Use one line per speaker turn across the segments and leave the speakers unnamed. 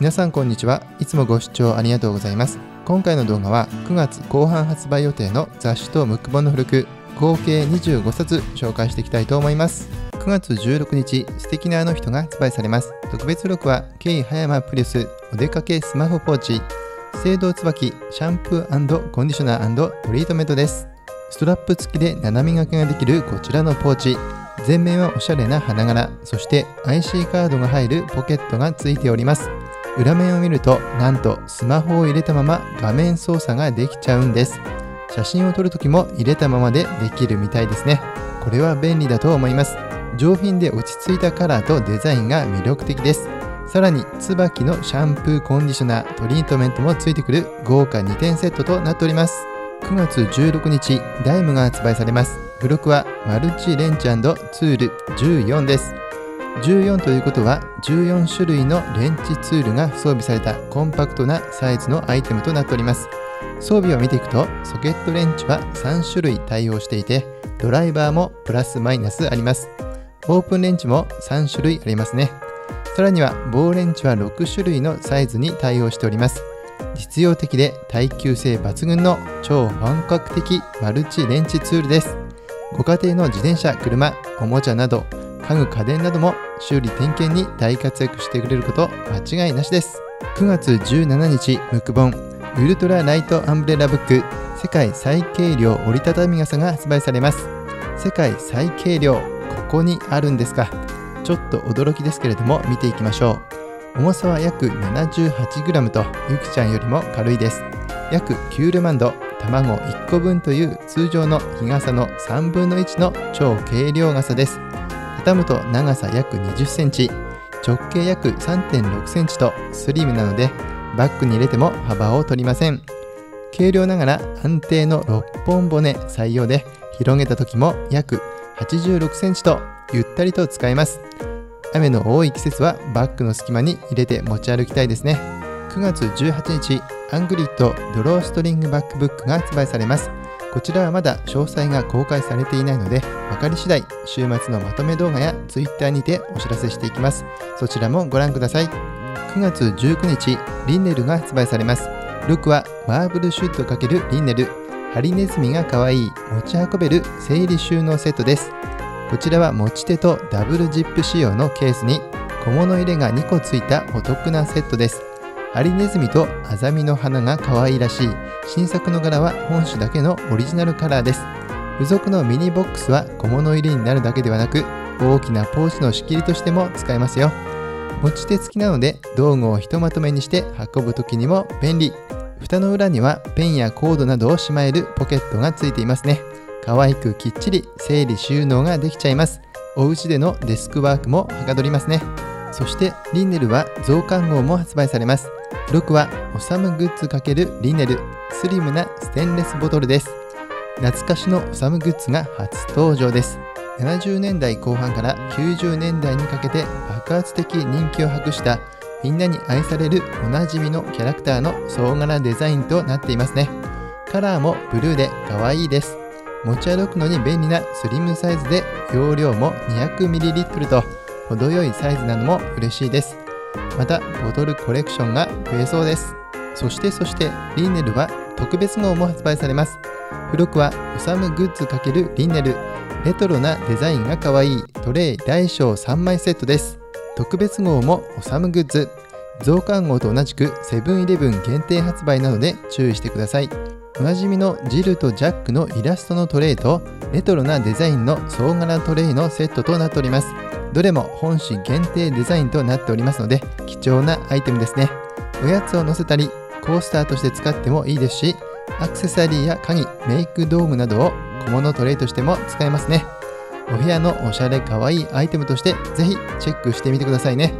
皆さんこんにちは。いつもご視聴ありがとうございます。今回の動画は9月後半発売予定の雑誌とムック本の付録合計25冊紹介していきたいと思います。9月16日素敵なあの人が発売されます。特別録はケイ葉山プリウスお出かけスマホポーチ青銅椿シャンプーコンディショナートリートメントです。ストラップ付きで斜め掛けができるこちらのポーチ。前面はおしゃれな花柄。そして IC カードが入るポケットが付いております。裏面を見るとなんとスマホを入れたまま画面操作ができちゃうんです。写真を撮るときも入れたままでできるみたいですね。これは便利だと思います。上品で落ち着いたカラーとデザインが魅力的です。さらに椿のシャンプーコンディショナートリートメントも付いてくる豪華2点セットとなっております。9月16日ダイムが発売されます。付録はマルチレンチツール14です。14ということは14種類のレンチツールが装備されたコンパクトなサイズのアイテムとなっております。装備を見ていくとソケットレンチは3種類対応していてドライバーもプラスマイナスあります。オープンレンチも3種類ありますね。さらには棒レンチは6種類のサイズに対応しております。実用的で耐久性抜群の超本格的マルチレンチツールです。ご家庭の自転車、車、おもちゃなど家具家電なども修理点検に大活躍してくれること間違いなしです。9月17日ムック本ウルトラライトアンブレラブック世界最軽量折りたたみ傘が発売されます。世界最軽量ここにあるんですか。ちょっと驚きですけれども見ていきましょう。重さは約 78g とゆきちゃんよりも軽いです。約9ルマンド卵1個分という通常の日傘の3分の1の超軽量傘です。畳むと長さ約20センチ直径約3.6センチとスリムなのでバッグに入れても幅を取りません。軽量ながら安定の6本骨採用で広げた時も約86センチとゆったりと使えます。雨の多い季節はバッグの隙間に入れて持ち歩きたいですね。9月18日アングリッドドローストリングバックブックが発売されます。こちらはまだ詳細が公開されていないので分かり次第週末のまとめ動画や Twitter にてお知らせしていきます。そちらもご覧ください。9月19日リンネルが発売されます。ルックはマーブルシュット×リンネル。ハリネズミが可愛い持ち運べる整理収納セットです。こちらは持ち手とダブルジップ仕様のケースに小物入れが2個ついたお得なセットです。ハリネズミとアザミの花が可愛いらしい。新作の柄は本種だけのオリジナルカラーです。付属のミニボックスは小物入れになるだけではなく大きなポーチの仕切りとしても使えますよ。持ち手付きなので道具をひとまとめにして運ぶ時にも便利。蓋の裏にはペンやコードなどをしまえるポケットがついていますね。可愛くきっちり整理収納ができちゃいます。お家でのデスクワークもはかどりますね。そしてリンネルは増刊号も発売されます。6はオサムグッズ×リネルスリムなステンレスボトルです。懐かしのオサムグッズが初登場です。70年代後半から90年代にかけて爆発的人気を博したみんなに愛されるおなじみのキャラクターの総柄デザインとなっていますね。カラーもブルーで可愛いです。持ち歩くのに便利なスリムサイズで容量も 200ml と程よいサイズなのも嬉しいです。またボトルコレクションが増えそうです。そしてそしてリンネルは特別号も発売されます。付録はオサムグッズ×リンネル。レトロなデザインが可愛い。トレイ大小3枚セットです。特別号もオサムグッズ。増刊号と同じくセブンイレブン限定発売なので注意してください。おなじみのジルとジャックのイラストのトレイとレトロなデザインの総柄トレイのセットとなっております。どれも本誌限定デザインとなっておりますので貴重なアイテムですね。おやつを乗せたりコースターとして使ってもいいですしアクセサリーや鍵メイク道具などを小物トレイとしても使えますね。お部屋のおしゃれかわいいアイテムとしてぜひチェックしてみてくださいね。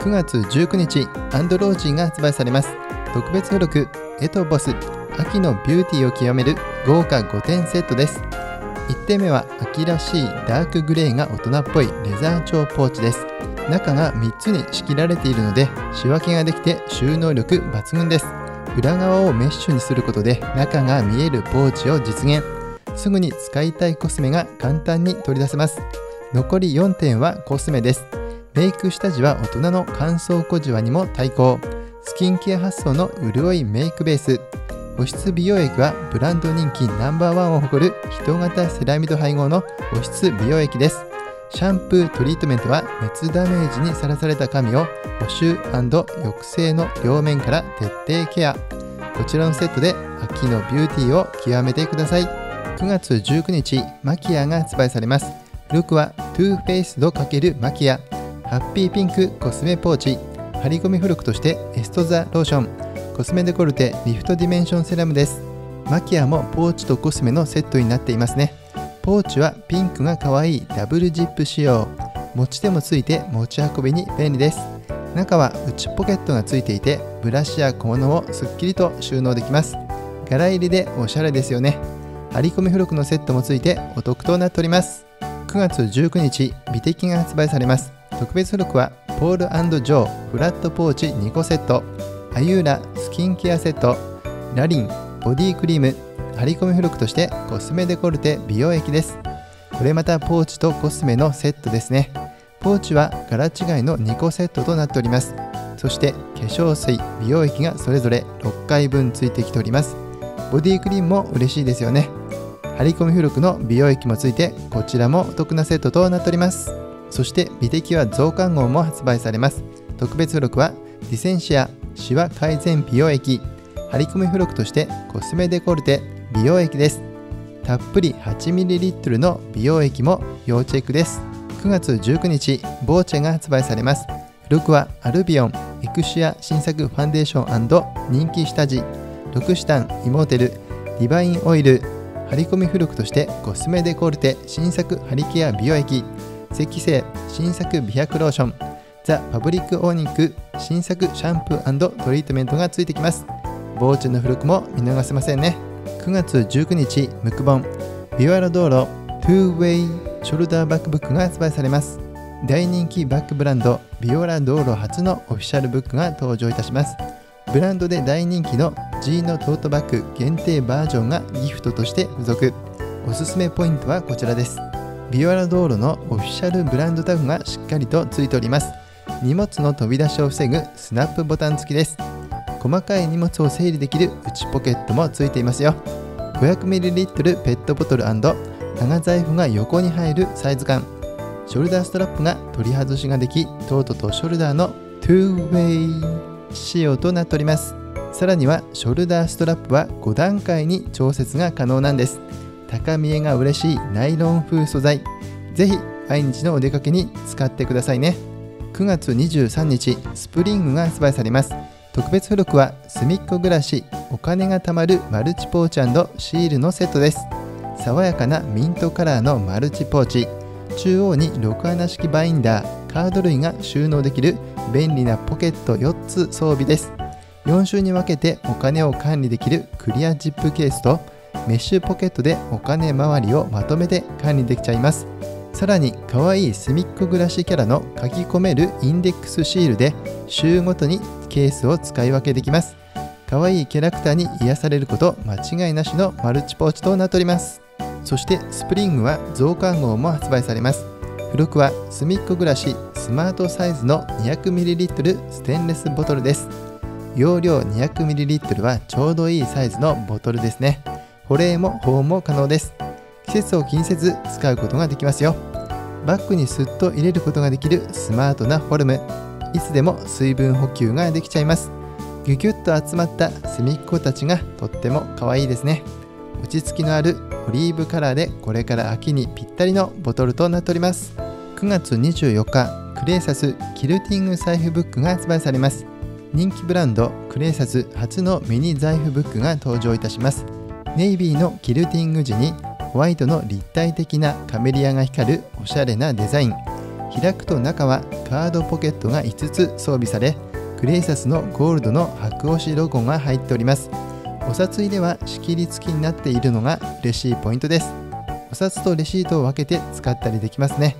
9月19日アンドロージーが発売されます。特別付録エトボス秋のビューティーを極める豪華5点セットです。1点目は秋らしいダークグレーが大人っぽいレザー調ポーチです。中が3つに仕切られているので仕分けができて収納力抜群です。裏側をメッシュにすることで中が見えるポーチを実現。すぐに使いたいコスメが簡単に取り出せます。残り4点はコスメです。メイク下地は大人の乾燥小じわにも対抗。スキンケア発想の潤いメイクベース。保湿美容液はブランド人気ナンバーワンを誇る人型セラミド配合の保湿美容液です。シャンプートリートメントは熱ダメージにさらされた髪を補修抑制の両面から徹底ケア。こちらのセットで秋のビューティーを極めてください。9月19日マキアが発売されます。ルックはトゥーフェイスド×マキア。ハッピーピンクコスメポーチ。貼り込み付録としてエストザローション。コスメデコルテリフトディメンションセラムです。マキアもポーチとコスメのセットになっていますね。ポーチはピンクが可愛いダブルジップ仕様。持ち手もついて持ち運びに便利です。中は内ポケットがついていてブラシや小物をすっきりと収納できます。柄入りでおしゃれですよね。張り込み付録のセットもついてお得となっております。9月19日美的が発売されます。特別付録はポールジョーフラットポーチ2個セット。アユーラスキンケアセットラリンボディクリーム張り込み付録としてコスメデコルテ美容液です。これまたポーチとコスメのセットですね。ポーチは柄違いの2個セットとなっております。そして化粧水美容液がそれぞれ6回分ついてきております。ボディクリームも嬉しいですよね。張り込み付録の美容液もついてこちらもお得なセットとなっております。そして美的は増刊号も発売されます。特別付録はディセンシアシワ改善美容液。張り込み付録としてコスメデコルテ美容液です。たっぷり 8ml の美容液も要チェックです。9月19日ボーチェが発売されます。付録はアルビオンエクシア新作ファンデーション人気下地。ロクシタンイモーテルディバインオイル張り込み付録としてコスメデコルテ新作ハリケア美容液。赤星新作美白ローション。ザ・パブリックオーニング新作シャンプートリートメントがついてきます。ボーチェの付録も見逃せませんね。9月19日ムクボン。ビオアラ道路トゥーウェイショルダーバックブックが発売されます。大人気バッグブランドビオラ道路初のオフィシャルブックが登場いたします。ブランドで大人気の G のトートバッグ限定バージョンがギフトとして付属。おすすめポイントはこちらです。ビオラ道路のオフィシャルブランドタグがしっかりと付いております。荷物の飛び出しを防ぐスナップボタン付きです。細かい荷物を整理できる内ポケットも付いていますよ。500ml ペットボトル長財布が横に入るサイズ感。ショルダーストラップが取り外しができトートとショルダーのトゥーウェイ仕様となっております。さらにはショルダーストラップは5段階に調節が可能なんです。高見えが嬉しいナイロン風素材。ぜひ毎日のお出かけに使ってくださいね。9月23日スプリングが発売されます。特別付録はすみっこ暮らしお金が貯まるマルチポーチシールのセットです。爽やかなミントカラーのマルチポーチ。中央に6穴式バインダーカード類が収納できる便利なポケット4つ装備です。4種に分けてお金を管理できるクリアジップケースとメッシュポケットでお金周りをまとめて管理できちゃいます。さらに可愛いすみっこ暮らしキャラの書き込めるインデックスシールで週ごとにケースを使い分けできます。可愛いキャラクターに癒されること間違いなしのマルチポーチとなっております。そしてスプリングは増刊号も発売されます。付録はすみっこ暮らしスマートサイズの 200ml ステンレスボトルです。容量 200ml はちょうどいいサイズのボトルですね。保冷も保温も可能です。季節を気にせず使うことができますよ。バッグにスッと入れることができるスマートなフォルム。いつでも水分補給ができちゃいます。ギュギュッと集まった隅っこたちがとっても可愛いですね。落ち着きのあるオリーブカラーでこれから秋にぴったりのボトルとなっております。9月24日クレーサスキルティング財布ブックが発売されます。人気ブランドクレーサス初のミニ財布ブックが登場いたします。ネイビーのキルティング時にホワイトの立体的なカメリアが光るおしゃれなデザイン。開くと中はカードポケットが5つ装備されクレイサスのゴールドの白押しロゴが入っております。お札入れは仕切り付きになっているのが嬉しいポイントです。お札とレシートを分けて使ったりできますね。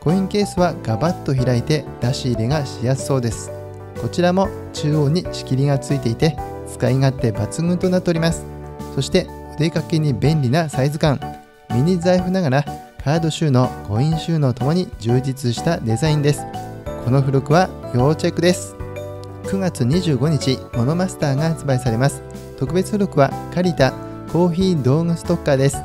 コインケースはガバッと開いて出し入れがしやすそうです。こちらも中央に仕切りがついていて使い勝手抜群となっております。そして出かけに便利なサイズ感。ミニ財布ながらカード収納コイン収納ともに充実したデザインです。この付録は要チェックです。9月25日モノマスターが発売されます。特別付録はカリタコーヒー道具ストッカーです。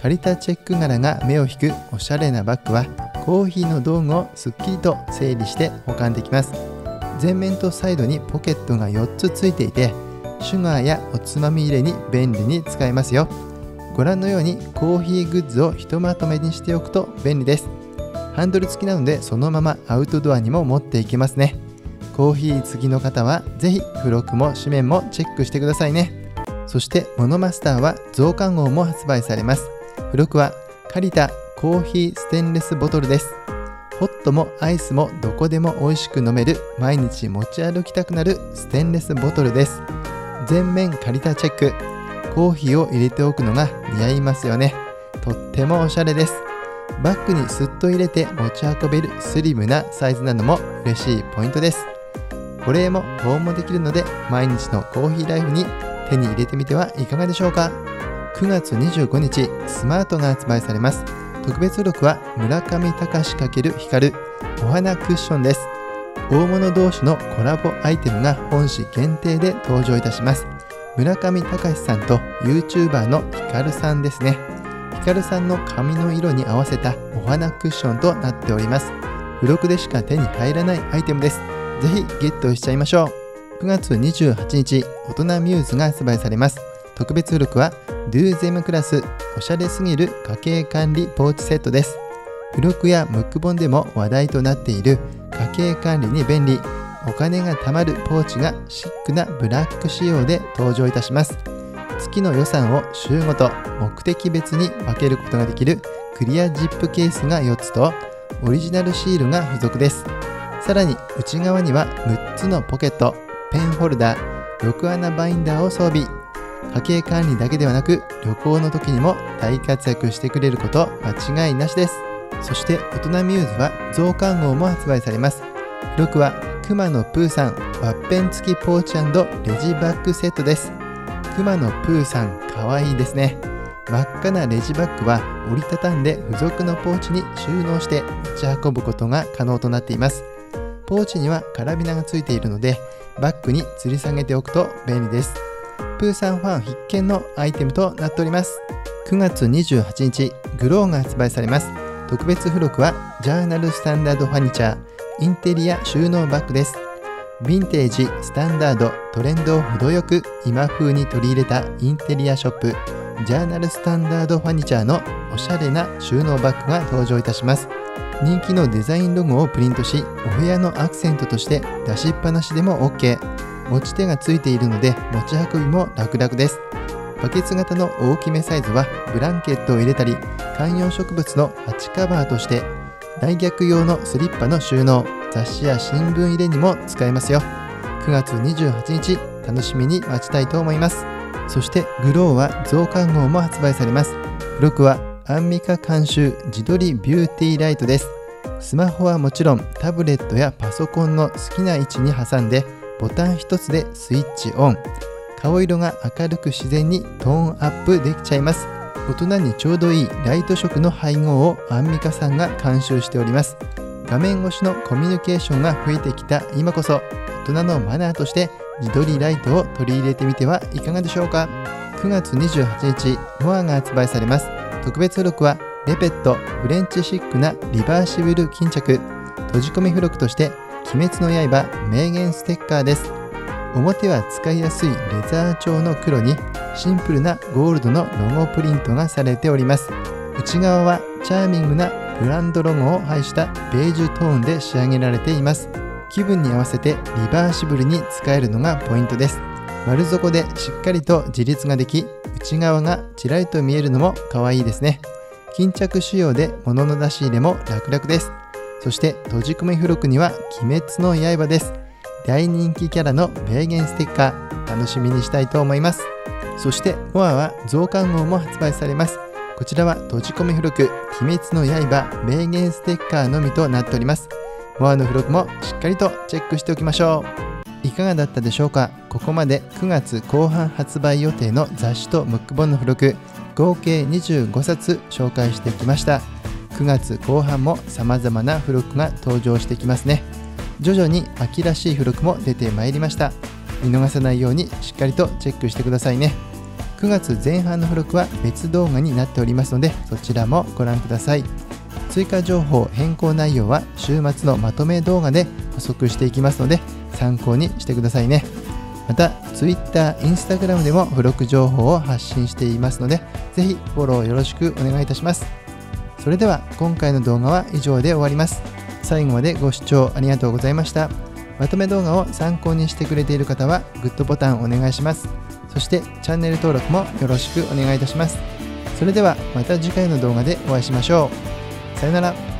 カリタチェック柄が目を引くおしゃれなバッグはコーヒーの道具をすっきりと整理して保管できます。前面とサイドにポケットが4つついていてシュガーやおつまみ入れに便利に使えますよ。ご覧のようにコーヒーグッズをひとまとめにしておくと便利です。ハンドル付きなのでそのままアウトドアにも持っていけますね。コーヒー好きの方はぜひ付録も紙面もチェックしてくださいね。そしてモノマスターは増刊号も発売されます。付録はカリタコーヒーステンレスボトルです。ホットもアイスもどこでも美味しく飲める毎日持ち歩きたくなるステンレスボトルです。全面カリタチェック。コーヒーを入れておくのが似合いますよね。とってもおしゃれです。バッグにすっと入れて持ち運べるスリムなサイズなのも嬉しいポイントです。保冷も保温もできるので毎日のコーヒーライフに手に入れてみてはいかがでしょうか。9月25日スマートが発売されます。特別録は村上隆×光お花クッションです。大物同士のコラボアイテムが本誌限定で登場いたします。村上隆さんと YouTuber のヒカルさんですね。ヒカルさんの髪の色に合わせたお花クッションとなっております。付録でしか手に入らないアイテムです。ぜひゲットしちゃいましょう。9月28日大人ミューズが発売されます。特別付録は Do Them クラスおしゃれすぎる家計管理ポーチセットです。付録やムック本でも話題となっている家計管理に便利。お金が貯まるポーチがシックなブラック仕様で登場いたします。月の予算を週ごと目的別に分けることができるクリアジップケースが4つとオリジナルシールが付属です。さらに内側には6つのポケットペンホルダー6穴バインダーを装備。家計管理だけではなく旅行の時にも大活躍してくれること間違いなしです。そして大人ミューズは増刊号も発売されます。付録はくまのプーさんワッペン付きポーチレジバッグセットです。くまのプーさんかわいいですね。真っ赤なレジバッグは折りたたんで付属のポーチに収納して持ち運ぶことが可能となっています。ポーチにはカラビナがついているのでバッグに吊り下げておくと便利です。プーさんファン必見のアイテムとなっております。9月28日グローが発売されます。特別付録はジャーナルスタンダードファニチャーインテリア収納バッグです。ヴィンテージ、スタンダード、トレンドを程よく今風に取り入れたインテリアショップジャーナルスタンダードファニチャーのおしゃれな収納バッグが登場いたします。人気のデザインロゴをプリントしお部屋のアクセントとして出しっぱなしでも OK 持ち手がついているので持ち運びも楽々です。バケツ型の大きめサイズはブランケットを入れたり観葉植物の鉢カバーとして来逆用のスリッパの収納雑誌や新聞入れにも使えますよ。9月28日楽しみに待ちたいと思います。そしてグローは増刊号も発売されます。付録はアンミカ監修自撮りビューティーライトです。スマホはもちろんタブレットやパソコンの好きな位置に挟んでボタン1つでスイッチオン顔色が明るく自然にトーンアップできちゃいます。大人にちょうどいいライト色の配合をアンミカさんが監修しております。画面越しのコミュニケーションが増えてきた今こそ。大人のマナーとして自撮りライトを取り入れてみてはいかがでしょうか。9月28日モアが発売されます。特別付録はレペットフレンチシックなリバーシブル巾着。閉じ込み付録として鬼滅の刃名言ステッカーです。表は使いやすいレザー調の黒にシンプルなゴールドのロゴプリントがされております。内側はチャーミングなブランドロゴを配したベージュトーンで仕上げられています。気分に合わせてリバーシブルに使えるのがポイントです。丸底でしっかりと自立ができ内側がちらりと見えるのも可愛いですね。巾着仕様で物の出し入れも楽々です。そして閉じ込め付録には鬼滅の刃です。大人気キャラの名言ステッカー楽しみにしたいと思います。そしてモアは増刊号も発売されます。こちらは閉じ込め付録鬼滅の刃名言ステッカーのみとなっております。モアの付録もしっかりとチェックしておきましょう。いかがだったでしょうか？ここまで9月後半発売予定の雑誌とムック本の付録合計25冊紹介してきました。9月後半も様々な付録が登場してきますね。徐々に秋らしい付録も出てまいりました。見逃さないようにしっかりとチェックしてくださいね。9月前半の付録は別動画になっておりますのでそちらもご覧ください。追加情報変更内容は週末のまとめ動画で補足していきますので参考にしてくださいね。また Twitter、Instagram でも付録情報を発信していますのでぜひフォローよろしくお願いいたします。それでは今回の動画は以上で終わります。最後までご視聴ありがとうございました。まとめ動画を参考にしてくれている方はグッドボタンお願いします。そしてチャンネル登録もよろしくお願いいたします。それではまた次回の動画でお会いしましょう。さよなら。